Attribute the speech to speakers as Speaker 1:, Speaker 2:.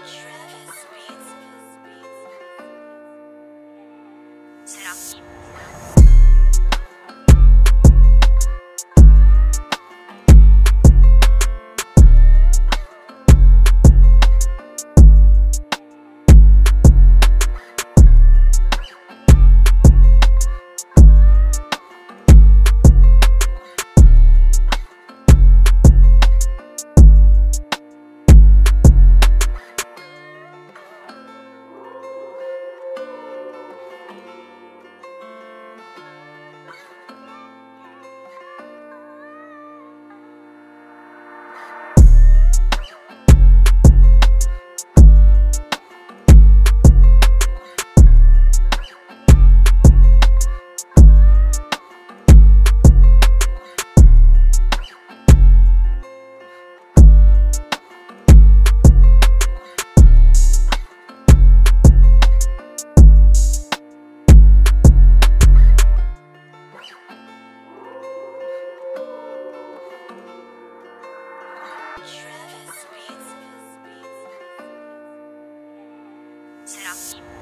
Speaker 1: Travis Será? Seraphim.